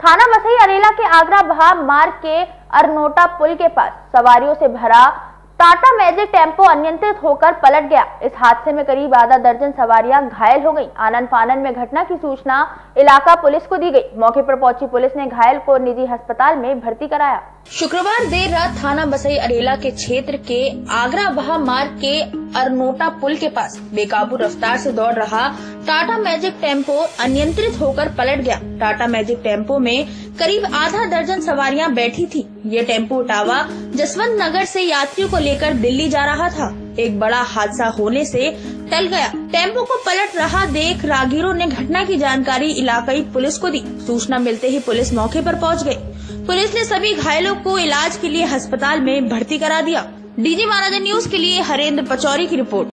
थाना मसई अरेला के आगरा बहा मार्ग के अरनोटा पुल के पास सवारियों से भरा टाटा मैजिक टेंपो अनियंत्रित होकर पलट गया। इस हादसे में करीब आधा दर्जन सवारियाँ घायल हो गईं। आनंद फानन में घटना की सूचना इलाका पुलिस को दी गई। मौके पर पहुँची पुलिस ने घायल को निजी अस्पताल में भर्ती कराया। शुक्रवार देर रात थाना बसई अरेला के क्षेत्र के आगरा बहा मार्ग के अरनोटा पुल के पास बेकाबू रफ्तार से दौड़ रहा टाटा मैजिक टेंपो अनियंत्रित होकर पलट गया। टाटा मैजिक टेंपो में करीब आधा दर्जन सवारियाँ बैठी थी। ये टेंपो टावा जसवंत नगर से यात्रियों को लेकर दिल्ली जा रहा था। एक बड़ा हादसा होने से टल गया। टेंपो को पलट रहा देख रागीरों ने घटना की जानकारी इलाकाई पुलिस को दी। सूचना मिलते ही पुलिस मौके पर पहुँच गई। पुलिस ने सभी घायलों को इलाज के लिए अस्पताल में भर्ती करा दिया। डीजी महाराजा न्यूज़ के लिए हरेंद्र पचौरी की रिपोर्ट।